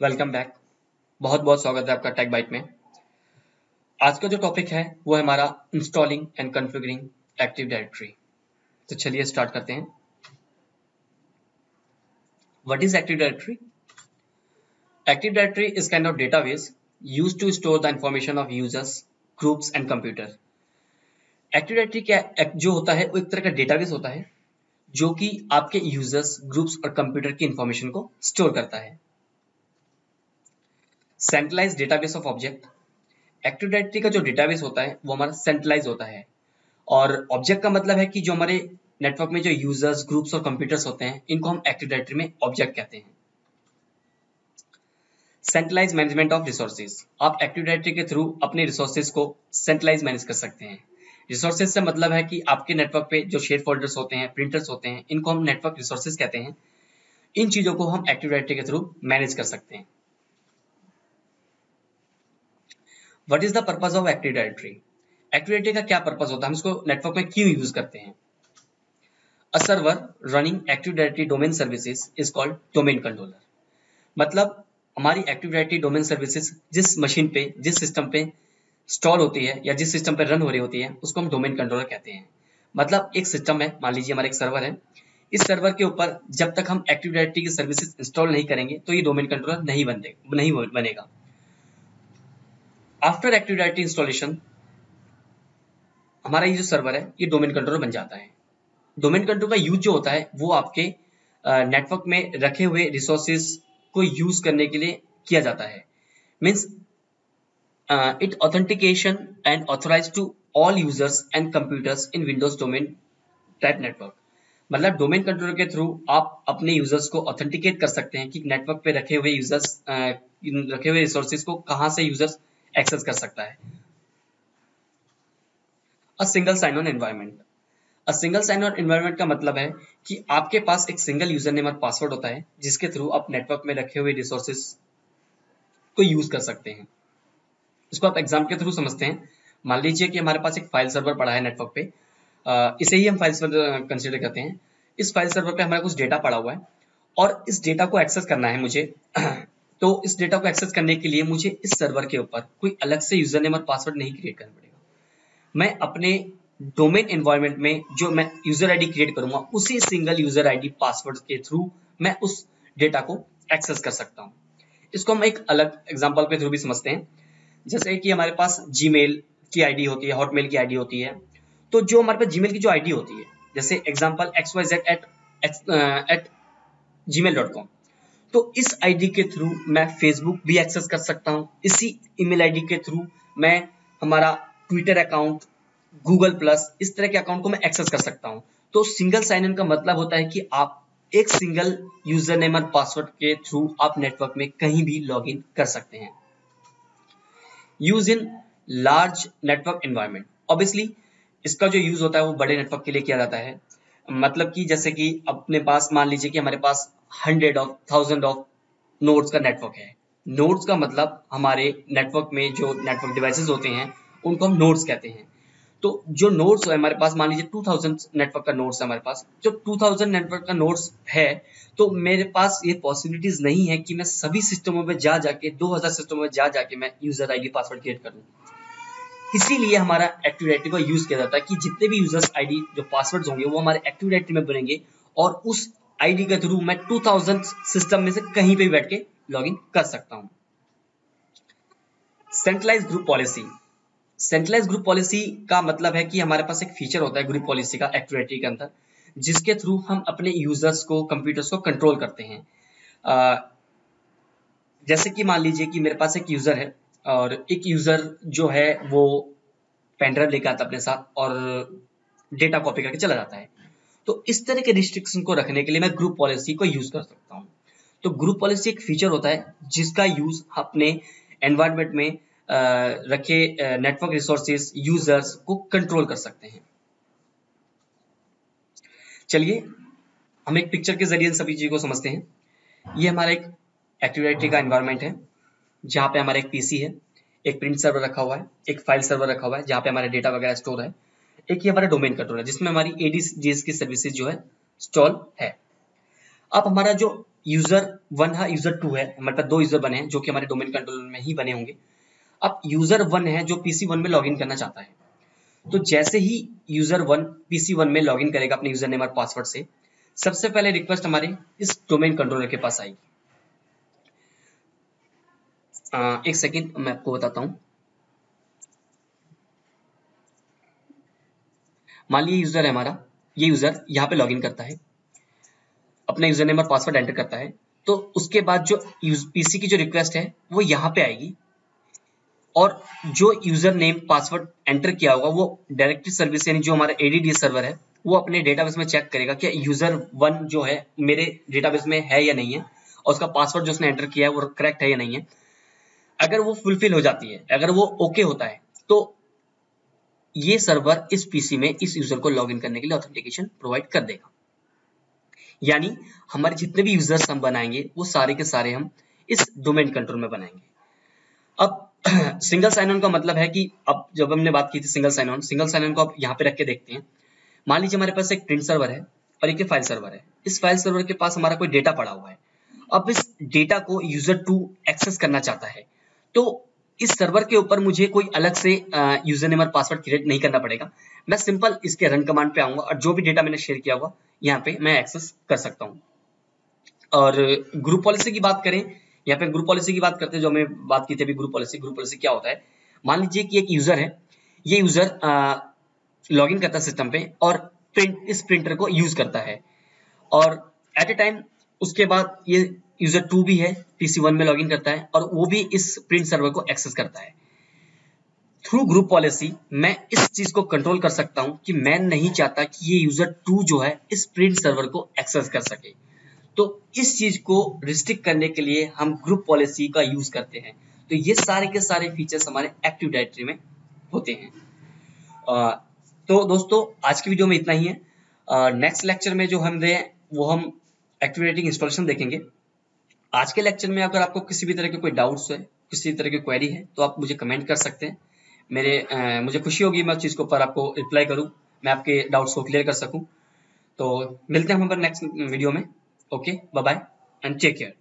Welcome back. बहुत बहुत स्वागत है आपका टेक बाइट में। आज का जो टॉपिक है, वो है हमारा installing and configuring active directory तो चलिए स्टार्ट करते हैं। What is active directory active directory is kind of database use to store the information of users groups and computer active directory क्या, जो होता है, वो एक तरह का डेटाबेस होता है, जो कि आपके यूज़र्स ग्रुप्स और कंप्यूटर की इंफॉर्मेशन को स्टोर करता है। Centralize database of object active directory का जो डेटाबेस होता है, वो हमारा सेंट्रलाइज होता है। और ऑब्जेक्ट का मतलब है कि जो हमारे नेटवर्क में जो यूज़र्स ग्रुप्स और कंप्यूटर्स होते हैं, इनको हम एक्टिव डायरेक्टरी में ऑब्जेक्ट कहते हैं। सेंट्रलाइज मैनेजमेंट ऑफ़ रिसोर्सेज आप एक्टिव डायरेक्टरी के थ्रू अपने रिसोर्सेज को सेंट्रलाइज मैनेज कर सकते हैं। रिसोर्सेज से मतलब है कि आपके नेटवर्क पे जो शेयर फोल्डर्स होते हैं प्रिंटर्स होते हैं, इनको हम नेटवर्क रिसोर्सेज कहते हैं। इन चीज़ों को हम एक्टिव डायरेक्टरी के थ्रू मैनेज कर सकते हैं। What is the purpose of active directory active directory का क्या पर्पज होता है? हम इसको नेटवर्क में क्यों यूज़ करते हैं? A server running active directory domain services is called domain controller मतलब हमारी एक्टिव डायरेक्टरी डोमेन सर्विसेज़ जिस मशीन पे, जिस सिस्टम पे स्टॉल होती है या जिस सिस्टम पे रन हो रही होती है, उसको हम डोमेन कंट्रोलर कहते हैं। मतलब एक सिस्टम है, मान लीजिए हमारा एक सर्वर है। इस सर्वर के ऊपर जब तक हम एक्टिव डायरेक्टरी की सर्विसेज़ इंस्टॉल नहीं करेंगे तो ये डोमेन कंट्रोलर नहीं बने नहीं बनेगा। आफ्टर एक्टिव डायरेक्टरी इंस्टॉलेशन हमारा ये जो सर्वर है, ये डोमेन कंट्रोलर बन जाता है। डोमेन कंट्रोल का यूज़ जो होता है, वो आपके नेटवर्क में रखे हुए रिसोर्सेज को यूज़ करने के लिए किया जाता है। Means it authentication and authorize to all users and computers in Windows domain type network मतलब डोमेन कंट्रोलर के थ्रू आप अपने यूज़र्स को ऑथेंटिकेट कर सकते हैं कि नेटवर्क पे रखे हुए यूज़र्स रखे हुए रिसोर्सेज को कहाँ से यूज़र्स एक्सेस कर सकता है। A single sign on environment a single sign on environment का मतलब है कि आपके पास एक सिंगल यूज़र नेम और पासवर्ड होता है, जिसके थ्रू आप नेटवर्क में रखे हुए रिसोर्सेज को यूज़ कर सकते हैं। इसको आप एग्ज़ाम के थ्रू समझते हैं। मान लीजिए कि हमारे पास एक फ़ाइल सर्वर पड़ा है नेटवर्क पे। इसे ही हम फ़ाइल सर्वर कंसिडर करते हैं। इस फ़ाइल सर्वर पे हमारा कुछ डेटा पड़ा हुआ है और इस डेटा को एक्सेस करना है मुझे। तो इस डेटा को एक्सेस करने के लिए मुझे इस सर्वर के ऊपर कोई अलग से यूज़र नेम और पासवर्ड नहीं क्रिएट करना पड़ेगा। मैं अपने डोमेन एनवायरनमेंट में जो मैं यूज़र आईडी क्रिएट करूँगा, उसी सिंगल यूज़र आईडी पासवर्ड के थ्रू मैं उस डेटा को एक्सेस कर सकता हूँ। इसको हम एक अलग एग्जांपल के थ्रू भी समझते हैं। जैसे कि हमारे पास जीमेल की आईडी होती है हॉटमेल की आईडी होती है। तो जो हमारे पास जीमेल की जो आईडी होती है, जैसे example X Y Z at at Gmail dot com तो इस आईडी के थ्रू मैं फेसबुक भी एक्सेस कर सकता हूँ। इसी ईमेल आईडी के थ्रू मैं हमारा ट्विटर अकाउंट गूगल प्लस इस तरह के अकाउंट को मैं एक्सेस कर सकता हूँ। तो सिंगल साइन इन का मतलब होता है कि आप एक सिंगल यूज़र नेम और पासवर्ड के थ्रू आप नेटवर्क में कहीं भी लॉग इन कर सकते हैं। Use in large network environment obviously इसका जो यूज़ होता है वो बड़े नेटवर्क के लिए किया जाता है। मतलब कि जैसे कि अपने पास, मान लीजिए कि हमारे पास hundred of thousand of nodes का नेटवर्क है। नोड्स का मतलब हमारे नेटवर्क में जो नेटवर्क डिवाइसेस होते हैं, उनको हम नोड्स कहते हैं। तो जो नोड्स है हमारे पास, मान लीजिए 2000 नेटवर्क का नोड्स है हमारे पास। जो 2000 नेटवर्क का नोड्स है तो मेरे पास ये पॉसिबिलिटीज नहीं है कि मैं सभी सिस्टमों में जा जाके 2000 सिस्टमों में जा जाके मैं यूज़र आईडी पासवर्ड क्रिएट करूँ। इसीलिए हमारा एक्टिव डायरेक्टरी का यूज़ किया जाता है कि जितने भी यूज़र्स आईडी जो पासवर्ड्स होंगे, वो हमारे एक्टिव डायरेक्टरी में बनेंगे और उस आईडी के थ्रू मैं 2000 सिस्टम में से कहीं पे भी बैठ के लॉगिन कर सकता हूँ। Centralize group policy centralize group policy का मतलब है कि हमारे पास एक फीचर होता है ग्रुप पॉलिसी का एक्टिव डायरेक्टरी के अंदर जिसके थ्रू हम अपने यूज़र्स को कंप्यूटर्स को कंट्रोल करते हैं। आ, जैसे कि मान लीजिए कि मेरे पास एक यूज़र है और एक यूज़र जो है वो पेनड्राइव लेकर आता अपने साथ और डेटा कॉपी करके चला जाता है। तो इस तरह के रिस्ट्रिक्शन को रखने के लिए मैं ग्रुप पॉलिसी को यूज़ कर सकता हूँ। तो ग्रुप पॉलिसी एक फीचर होता है जिसका यूज़ अपने एनवायरमेंट में रखे नेटवर्क रिसोर्सेज यूज़र्स को कंट्रोल कर सकते हैं। चलिए, हम एक पिक्चर के ज़रिए सभी चीज़ों को समझते हैं। ये हमारा एक एक्टिविटी का एनवायरमेंट है, जहाँ पे हमारा एक पीसी है, एक प्रिंट सर्वर रखा हुआ है, एक फ़ाइल सर्वर रखा हुआ है, जहाँ पे हमारा डेटा वगैरह स्टोर है। एक ये हमारा डोमेन कंट्रोल है, जिसमें हमारी एडीजीएस की सर्विसेज़ जो है स्टॉल है। अब हमारा जो यूज़र वन है यूज़र टू है, हमारे पास दो यूज़र बने हैं, जो कि हमारे डोमेन कंट्रोलर में ही बने होंगे। अब यूज़र वन है, जो पीसी वन में लॉगिन करना चाहता है। तो जैसे ही यूज़र वन पीसी वन में लॉगिन करेगा अपने यूज़र नेम और पासवर्ड से, सबसे पहले रिक्वेस्ट हमारे इस डोमेन कंट्रोलर के पास आएगी। एक सेकेंड मैं आपको बताता हूँ। मान लीजिए यूज़र है हमारा, ये यूज़र यहाँ पे लॉगिन करता है, अपना यूज़र नेम और पासवर्ड एंटर करता है तो उसके बाद जो पीसी की जो रिक्वेस्ट है, वो यहाँ पे आएगी। और जो यूज़र नेम पासवर्ड एंटर किया होगा, वो डायरेक्टरी सर्विस यानी जो हमारा एडीडी सर्वर है, वो अपने डेटाबेस में चेक करेगा कि यूज़र वन जो है, मेरे डेटाबेस में है या नहीं है, और उसका पासवर्ड जो उसने एंटर किया है, वो करेक्ट है या नहीं है। अगर वो फुलफिल हो जाती है, अगर वो ओके okay होता है तो ये सर्वर इस पीसी में इस यूज़र को लॉगिन करने के लिए ऑथेंटिकेशन प्रोवाइड कर देगा। यानी हमारे जितने भी यूज़र्स हम बनाएँगे, वो सारे के सारे हम इस डोमेन कंट्रोल में बनाएँगे। अब सिंगल साइन ऑन का मतलब है कि अब जब हमने बात की थी single sign on single sign on को आप यहाँ पे रख के देखते हैं। मान लीजिए हमारे पास एक प्रिंट सर्वर है और एक फ़ाइल सर्वर है। इस फ़ाइल सर्वर के पास हमारा कोई डेटा पड़ा हुआ है। अब इस डेटा को यूज़र टू एक्सेस करना चाहता है तो इस सर्वर के ऊपर मुझे कोई अलग से यूज़र नेम और पासवर्ड क्रिएट नहीं करना पड़ेगा। मैं सिंपल इसके रन कमांड पे आऊँगा और जो भी डेटा मैंने शेयर किया हुआ, यहाँ पे मैं एक्सेस कर सकता हूँ। और ग्रुप पॉलिसी की बात करें, यहाँ पे ग्रुप पॉलिसी की बात करते हैं, जो हमें बात की थी ग्रुप पॉलिसी ग्रुप पॉलिसी क्या होता है? मान लीजिए कि एक यूज़र है, ये यूज़र लॉग इन करता है सिस्टम पे और प्रिंट इस प्रिंटर को यूज़ करता है। और एट ए टाइम उसके बाद ये यूज़र टू भी है पीसी वन में लॉगिन करता है और वो भी इस प्रिंट सर्वर को एक्सेस करता है। थ्रू ग्रुप पॉलिसी मैं इस चीज़ को कंट्रोल कर सकता हूँ कि मैं नहीं चाहता कि ये यूज़र टू जो है इस प्रिंट सर्वर को एक्सेस कर सके। तो इस चीज़ को रिस्ट्रिक्ट करने के लिए हम ग्रुप पॉलिसी का यूज़ करते हैं। तो ये सारे के सारे फीचर्स हमारे एक्टिव डायरेक्टरी में होते हैं। तो दोस्तों, आज की वीडियो में इतना ही है। नेक्स्ट लेक्चर में जो हम दे, वो हम एक्टिवेटिंग इंस्टॉलेशन देखेंगे। आज के लेक्चर में अगर आपको किसी भी तरह के कोई डाउट्स है किसी तरह की क्वेरी है तो आप मुझे कमेंट कर सकते हैं। मेरे आ, मुझे खुशी होगी मैं उस चीज़ के ऊपर आपको रिप्लाई करूँ मैं आपके डाउट्स को क्लियर कर सकूँ। तो मिलते हैं हम नेक्स्ट वीडियो में। Okay bye bye and take care